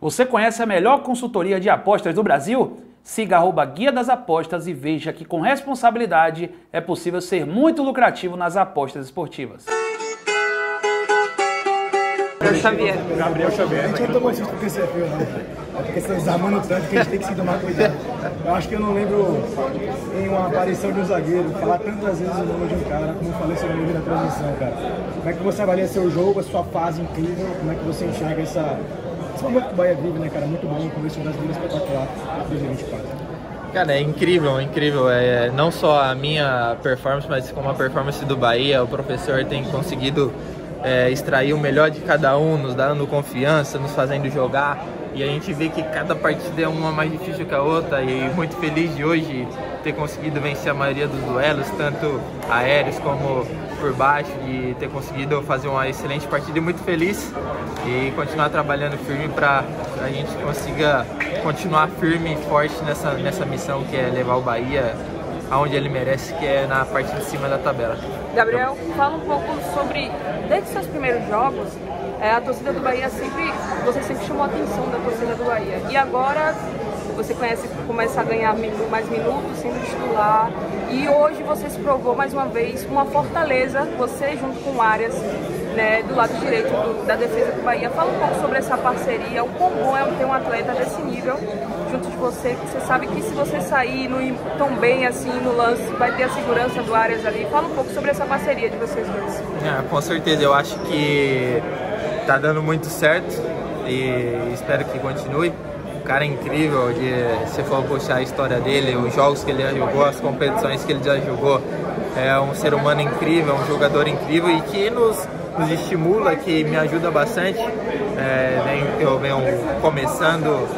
Você conhece a melhor consultoria de apostas do Brasil? Siga arroba Guia das Apostas e veja que com responsabilidade é possível ser muito lucrativo nas apostas esportivas. Gabriel Xavier. Gabriel Xavier. A gente não tomou susto porque você viu, não. É porque você desarmando tanto que a gente tem que se tomar cuidado. Eu acho que eu não lembro em uma aparição de um zagueiro falar tantas vezes o nome de um cara como eu falei seu nome na transmissão, cara. Como é que você avalia seu jogo, a sua fase incrível? Como é que você enxerga essa, esse momento que o Bahia vive, né, cara? Muito bom, um começo brasileiro espetacular 2024. Cara, é incrível, é incrível. É, não só a minha performance, mas como a performance do Bahia, o professor tem conseguido é, extrair o melhor de cada um, nos dando confiança, nos fazendo jogar. E a gente vê que cada partida é uma mais difícil que a outra. E muito feliz de hoje ter conseguido vencer a maioria dos duelos, tanto aéreos como por baixo, de ter conseguido fazer uma excelente partida e muito feliz e continuar trabalhando firme para a gente consiga continuar firme e forte nessa, nessa missão que é levar o Bahia aonde ele merece, que é na parte de cima da tabela. Gabriel, fala um pouco sobre, desde seus primeiros jogos, é, a torcida do Bahia sempre, você sempre chamou a atenção da torcida do Bahia. E agora você conhece, começa a ganhar mais minutos, sendo titular. E hoje você se provou mais uma vez uma fortaleza, você junto com Arias, né, do lado direito do, da defesa do Bahia. Fala um pouco sobre essa parceria, o quão bom é ter um atleta desse nível junto de você, você sabe que se você sair não ir tão bem assim no lance, vai ter a segurança do Arias ali. Fala um pouco sobre essa parceria de vocês dois. É, com certeza, eu acho que tá dando muito certo e espero que continue. O cara é incrível, de, se for puxar a história dele, os jogos que ele já jogou, as competições que ele já jogou. É um ser humano incrível, um jogador incrível e que nos nos estimula, que me ajuda bastante. É, eu venho começando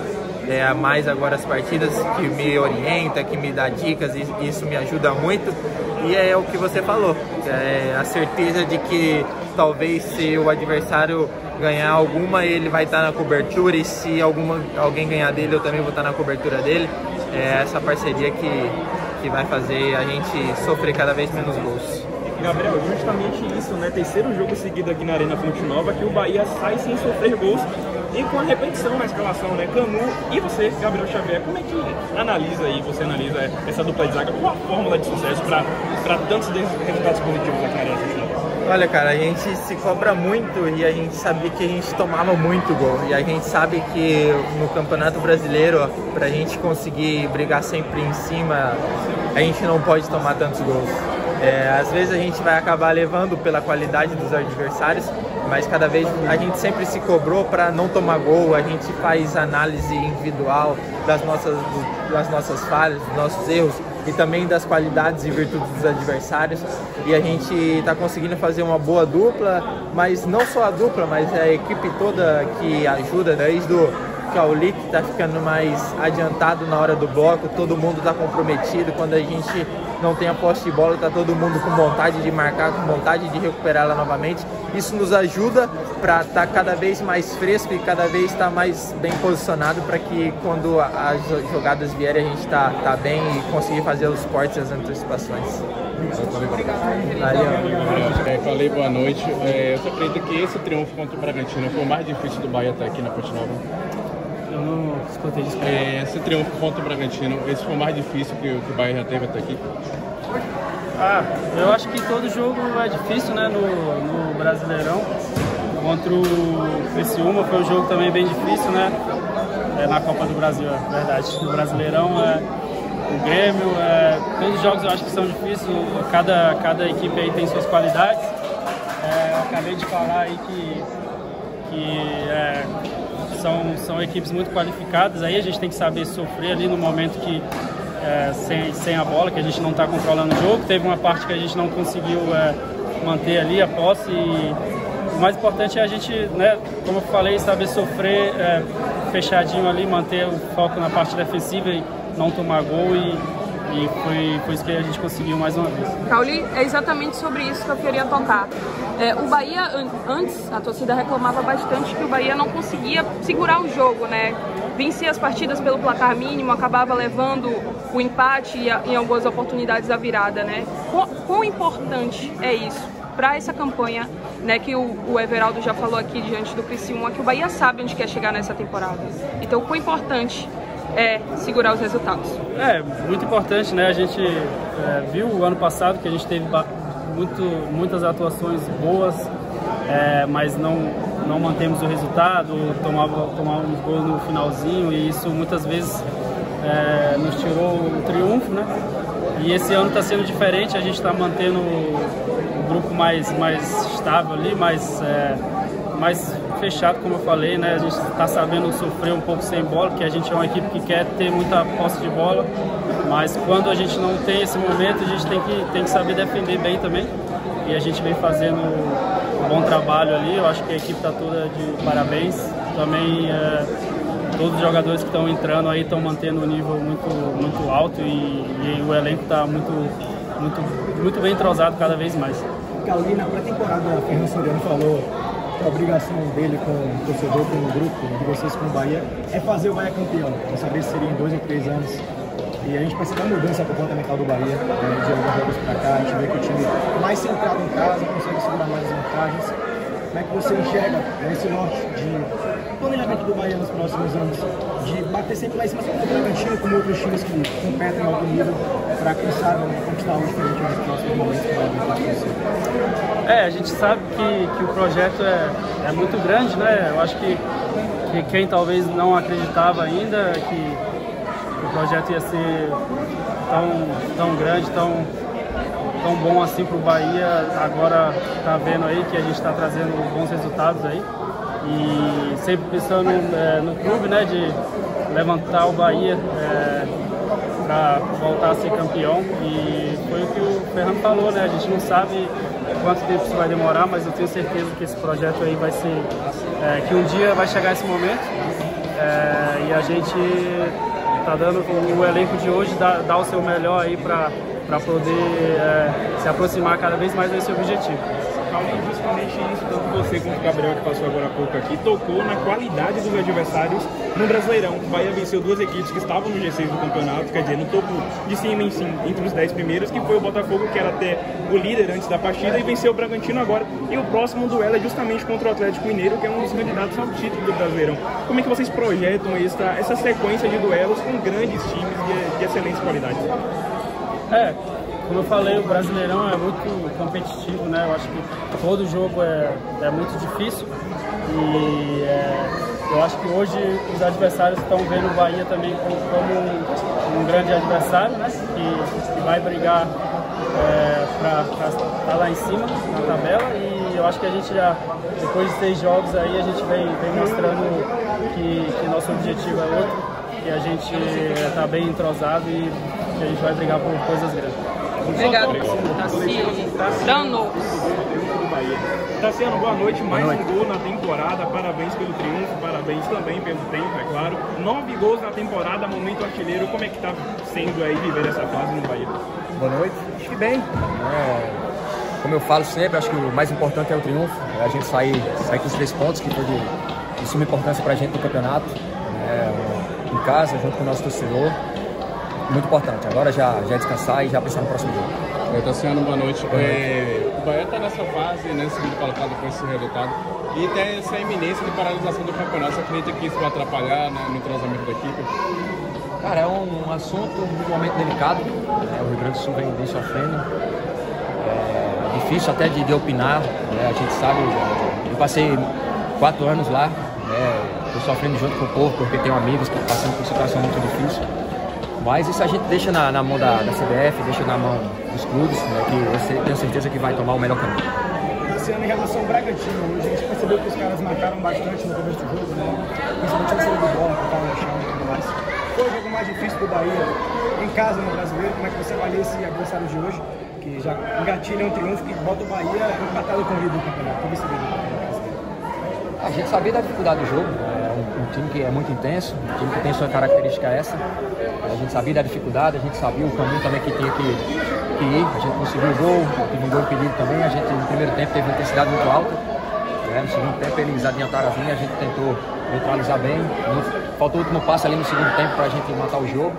é, mais agora as partidas, que me orienta, que me dá dicas, e isso me ajuda muito. E é o que você falou, é a certeza de que talvez se o adversário ganhar alguma, ele vai estar na cobertura, e se alguma, alguém ganhar dele, eu também vou estar na cobertura dele. É essa parceria que, que vai fazer a gente sofrer cada vez menos gols. Gabriel, justamente isso, né? Terceiro jogo seguido aqui na Arena Fonte Nova, que o Bahia sai sem sofrer gols e com a repetição na escalação, né? Canu e você, Gabriel Xavier, como é que analisa aí, você analisa essa dupla de zaga? Qual a fórmula de sucesso para tantos resultados positivos aqui na Arena Fonte Nova? Olha, cara, a gente se cobra muito e a gente sabia que a gente tomava muito gol. E a gente sabe que no Campeonato Brasileiro, para a gente conseguir brigar sempre em cima, a gente não pode tomar tantos gols. É, às vezes a gente vai acabar levando pela qualidade dos adversários, mas cada vez a gente sempre se cobrou para não tomar gol, a gente faz análise individual das nossas, das nossas falhas, dos nossos erros e também das qualidades e virtudes dos adversários. E a gente está conseguindo fazer uma boa dupla, mas não só a dupla, mas a equipe toda que ajuda, desde o Kaulik está ficando mais adiantado na hora do bloco, todo mundo está comprometido. Quando a gente não tem a posse de bola, está todo mundo com vontade de marcar, com vontade de recuperar ela novamente. Isso nos ajuda para estar tá cada vez mais fresco e cada vez estar tá mais bem posicionado para que quando as jogadas vierem a gente está tá bem e conseguir fazer os cortes e as antecipações. Valeu. É, falei boa noite. É, você acredita que esse triunfo contra o Bragantino foi o mais difícil do Bahia até aqui na Ponte Nova? Eu não escutei disso. É, esse triunfo contra o Bragantino, esse foi o mais difícil que, que o Bahia já teve até aqui? Ah, eu acho que todo jogo é difícil, né, no, no Brasileirão. Contra o Criciúma foi um jogo também bem difícil, né, é, na Copa do Brasil, é verdade. No Brasileirão, é, o Grêmio, é, todos os jogos eu acho que são difíceis, cada, cada equipe aí tem suas qualidades. É, eu acabei de falar aí que, que é, são, são equipes muito qualificadas, aí a gente tem que saber sofrer ali no momento que é, sem, sem a bola, que a gente não está controlando o jogo. Teve uma parte que a gente não conseguiu é, manter ali a posse e o mais importante é a gente, né, como eu falei, saber sofrer é, fechadinho ali, manter o foco na parte defensiva e não tomar gol e e foi, foi isso que a gente conseguiu mais uma vez. Cauli, é exatamente sobre isso que eu queria tocar. É, o Bahia, antes, a torcida reclamava bastante que o Bahia não conseguia segurar o jogo, né? Vencia as partidas pelo placar mínimo, acabava levando o empate e, em algumas oportunidades a virada, né? Quão, quão importante é isso para essa campanha, né, que o, o, Everaldo já falou aqui diante do Criciúma, que o Bahia sabe onde quer chegar nessa temporada. Então, quão importante é segurar os resultados? É, muito importante, né? A gente é, viu o ano passado que a gente teve muito, muitas atuações boas, é, mas não, não mantemos o resultado, tomava, tomávamos gol no finalzinho e isso muitas vezes é, nos tirou o triunfo, né? E esse ano está sendo diferente, a gente está mantendo o grupo mais, mais estável ali, mais, é, mais fechado, como eu falei, né? A gente está sabendo sofrer um pouco sem bola, porque a gente é uma equipe que quer ter muita posse de bola, mas quando a gente não tem esse momento, a gente tem que, tem que saber defender bem também. E a gente vem fazendo um bom trabalho ali, eu acho que a equipe está toda de parabéns. Também é, todos os jogadores que estão entrando aí estão mantendo um nível muito, muito alto e, e o elenco está muito, muito, muito bem entrosado cada vez mais. Carolina, na pré-temporada, Fernando Soriano falou a obrigação dele com o torcedor, com o grupo, de vocês com o Bahia, é fazer o Bahia campeão. Quer saber se seria em dois ou três anos. E a gente percebe a mudança comportamental do Bahia, né, de alguns jogos para cá, a gente vê que o time mais centrado em casa, consegue segurar mais vantagens como é que você enxerga esse norte de planejamento do Bahia nos próximos anos? De bater sempre lá em cima, como o Bragantino, como outros times que competem em alto nível, para quem sabe conquistar algo diferente nos próximos momentos acontecer? É, a gente sabe que, que o projeto é, é muito grande, né? Eu acho que, que quem talvez não acreditava ainda que o projeto ia ser tão, tão grande, tão tão bom assim para o Bahia. Agora está vendo aí que a gente está trazendo bons resultados aí. E sempre pensando é, no clube, né, de levantar o Bahia é, para voltar a ser campeão. E foi o que o Fernando falou, né? A gente não sabe quanto tempo isso vai demorar, mas eu tenho certeza que esse projeto aí vai ser. É, que um dia vai chegar esse momento. É, e a gente está dando o elenco de hoje dá, dá o seu melhor aí para poder é, se aproximar cada vez mais desse objetivo. Paulinho, justamente isso, tanto você quanto o Gabriel, que passou agora há pouco aqui, tocou na qualidade dos adversários no Brasileirão. O Bahia venceu duas equipes que estavam no G6 do campeonato, quer dizer, no topo de cima, em entre os 10 primeiros, que foi o Botafogo, que era até o líder antes da partida, e venceu o Bragantino agora. E o próximo duelo é justamente contra o Atlético Mineiro, que é um dos candidatos ao título do Brasileirão. Como é que vocês projetam essa, essa sequência de duelos com grandes times de, de excelentes qualidades? É, como eu falei, o Brasileirão é muito competitivo, né? Eu acho que todo jogo é, é muito difícil e é, eu acho que hoje os adversários estão vendo o Bahia também como, como um, um, grande adversário, né? Que, que vai brigar é, para estar tá lá em cima na tabela e eu acho que a gente já, depois de seis jogos aí, a gente vem, vem mostrando que, que nosso objetivo é outro, que a gente está bem entrosado e que a gente vai brigar por coisas grandes. Obrigado, Tassiano. Tassiano, boa noite. Mais boa noite. um gol na temporada. Parabéns pelo triunfo, parabéns também pelo tempo, é claro. Nove gols na temporada, momento artilheiro. Como é que está sendo aí viver essa fase no Bahia? Boa noite. Acho que bem. É, como eu falo sempre, acho que o mais importante é o triunfo. É a gente sair, sair com os três pontos, que foi de, de suma importância para a gente no campeonato. É, em casa, junto com o nosso torcedor muito importante. Agora já, já descansar e já pensar no próximo jogo. Oi, Tassiano, boa noite. Boa noite. É, o Bahia está nessa fase, né, segundo colocado com esse resultado, e tem essa iminência de paralisação do campeonato. Você acredita que isso vai atrapalhar né, no entrosamento da equipe? Cara, é um, um assunto, um momento delicado. Né, o Rio Grande do Sul vem, vem sofrendo. É difícil até de, de opinar. Né, a gente sabe, eu passei quatro anos lá, estou né, sofrendo junto com o povo, porque tenho amigos que estão passando por situação muito difícil. Mas isso a gente deixa na, na mão da, da, CBF, deixa na mão dos clubes, né, que eu tenho certeza que vai tomar o melhor caminho. Esse ano, em relação ao Bragantino, a gente percebeu que os caras marcaram bastante no começo do jogo, né? principalmente na saída de bola, que estava no chão e tudo mais. Foi o jogo mais difícil do Bahia em casa no brasileiro. Como é que você avalia esse adversário de hoje, que já engatilha um triunfo que bota o Bahia empatado com o líder do campeonato? Como você A gente sabia da dificuldade do jogo, um, um time que é muito intenso, um time que tem sua característica essa. A gente sabia da dificuldade, a gente sabia o caminho também que tinha que, que ir. A gente conseguiu o gol, teve um gol pedido também. A gente no primeiro tempo teve uma intensidade muito alta. Né? No segundo tempo eles adiantaram as linhas, a gente tentou neutralizar bem. Faltou o último passo ali no segundo tempo para a gente matar o jogo.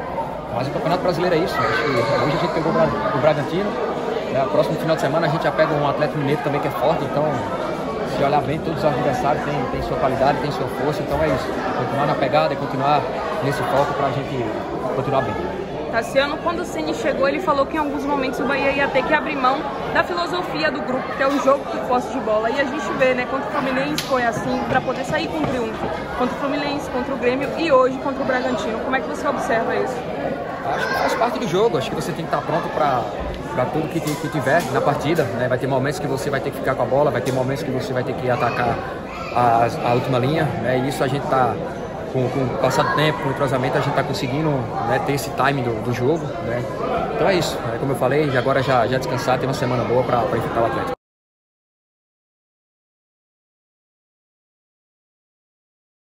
Mas o Campeonato Brasileiro é isso. Hoje a gente pegou o Bragantino. Né? Próximo final de semana a gente já pega um Atlético Mineiro também que é forte, então se olhar bem, todos os adversários têm, têm sua qualidade, têm sua força, então é isso. Continuar na pegada e continuar nesse foco para a gente continuar bem. Tassiano, quando o Ceni chegou, ele falou que em alguns momentos o Bahia ia ter que abrir mão da filosofia do grupo, que é o jogo de posse de bola. E a gente vê, né, contra o Fluminense foi assim, para poder sair com triunfo. Contra o Fluminense, contra o Grêmio e hoje contra o Bragantino. Como é que você observa isso? Acho que faz parte do jogo, acho que você tem que estar pronto para para tudo que, que, tiver na partida. Né? Vai ter momentos que você vai ter que ficar com a bola, vai ter momentos que você vai ter que atacar a, a última linha. Né? E isso a gente está com, com, o passar do tempo, com o entrosamento, a gente está conseguindo né, ter esse time do, do jogo. Né? Então é isso. Né? Como eu falei, agora já, já descansar, ter uma semana boa para enfrentar o Atlético.